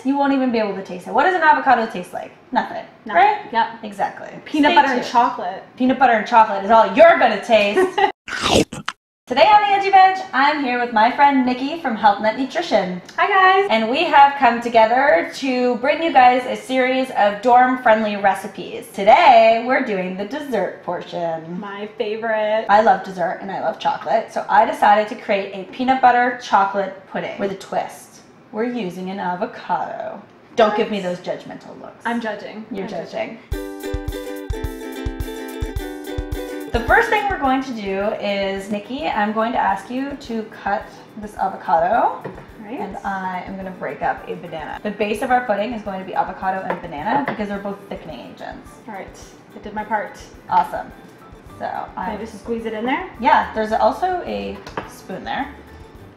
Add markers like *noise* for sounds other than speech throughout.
this, you won't even be able to taste it. What does an avocado taste like? Nothing. No. Right? Yep. Exactly. Peanut Stay butter and chocolate. Peanut butter and chocolate is all you're gonna taste. *laughs* Today on the Edgy Veg, I'm here with my friend Nikky from Health Nut Nutrition. Hi guys. And we have come together to bring you guys a series of dorm friendly recipes. Today, we're doing the dessert portion. My favorite. I love dessert and I love chocolate, so I decided to create a peanut butter chocolate pudding with a twist. We're using an avocado. Don't give me those judgmental looks. I'm judging. You're I'm judging. The first thing we're going to do is, Nikky, I'm going to ask you to cut this avocado Right. and I am going to break up a banana. The base of our pudding is going to be avocado and banana because they're both thickening agents. All right. I did my part. Awesome. So I I just squeeze it in there? yeah, there's also a spoon there,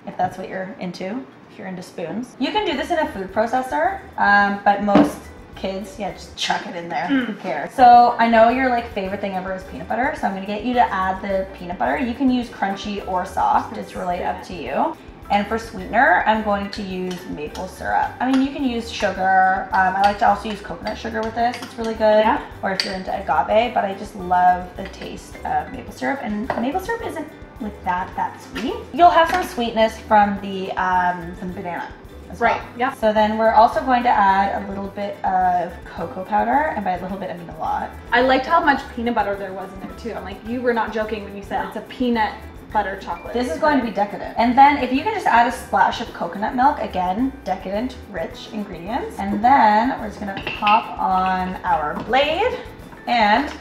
if that's what you're into, if you're into spoons. You can do this in a food processor, um, but most kids, yeah, just chuck it in there. Who cares? So I know your like favorite thing ever is peanut butter, so I'm gonna get you to add the peanut butter. You can use crunchy or soft. It's really up to you. And for sweetener, I'm going to use maple syrup. I mean, you can use sugar. Um, I like to also use coconut sugar with this. It's really good. Yeah. Or if you're into agave, but I just love the taste of maple syrup. And maple syrup isn't like that that sweet. You'll have some sweetness from the um, from the banana. As Right, Well. yeah. So then we're also going to add a little bit of cocoa powder, and by a little bit I mean a lot. I liked how much peanut butter there was in there too. I'm like, you were not joking when you said it's a peanut butter chocolate. This is going to be decadent. And then if you can just add a splash of coconut milk, again, decadent, rich ingredients. And then we're just gonna pop on our blade and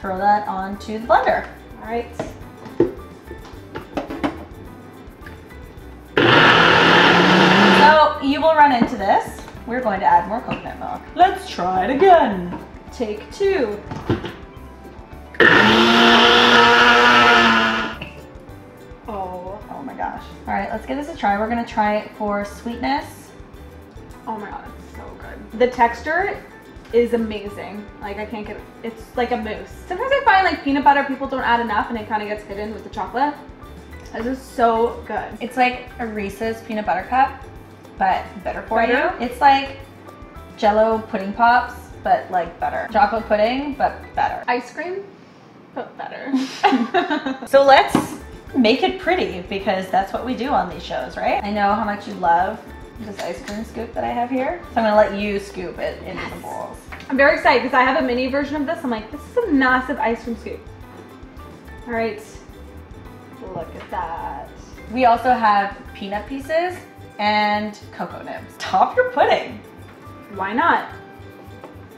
throw that onto the blender. All right. You will run into this. We're going to add more coconut milk. Let's try it again. Take two. Oh, Oh my gosh. All right, let's give this a try. We're gonna try it for sweetness. oh my god, it's so good. The texture is amazing. Like I can't get it's like a mousse. Sometimes I find like peanut butter people don't add enough and it kind of gets hidden with the chocolate. This is so good. It's like a Reese's peanut butter cup, but better for Better? you. It's like Jello pudding pops, but like better. Chocolate pudding, but better. Ice cream, but better. *laughs* *laughs* So let's make it pretty because that's what we do on these shows, right? I know how much you love this ice cream scoop that I have here, so I'm gonna let you scoop it into the bowls. I'm very excited because I have a mini version of this. I'm like, this is a massive ice cream scoop. All right, look at that. We also have peanut pieces and cocoa nibs. Top your pudding. Why not?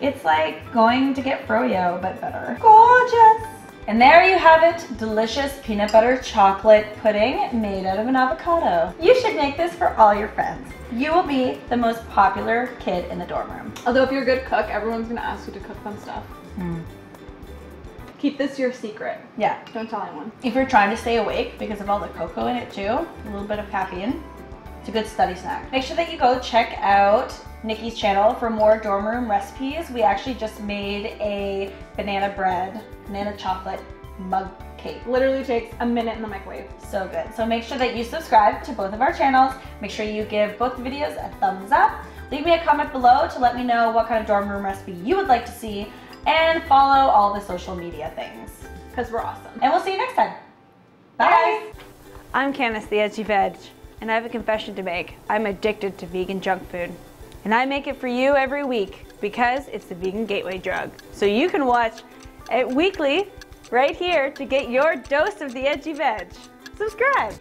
It's like going to get froyo, but better. Gorgeous! And there you have it, delicious peanut butter chocolate pudding made out of an avocado. You should make this for all your friends. You will be the most popular kid in the dorm room. Although if you're a good cook, everyone's gonna ask you to cook fun stuff. Hmm. Keep this your secret. Yeah. Don't tell anyone. If you're trying to stay awake because of all the cocoa in it too, a little bit of caffeine, it's a good study snack. Make sure that you go check out Nikky's channel for more dorm room recipes. We actually just made a banana bread, banana chocolate mug cake. Literally takes a minute in the microwave. So good. So make sure that you subscribe to both of our channels. Make sure you give both videos a thumbs up. Leave me a comment below to let me know what kind of dorm room recipe you would like to see and follow all the social media things. Because we're awesome. And we'll see you next time. Bye. I'm Candice, the Edgy Veg, and I have a confession to make. I'm addicted to vegan junk food. And I make it for you every week because it's the Vegan Gateway drug. So you can watch it weekly right here to get your dose of the Edgy Veg. Subscribe!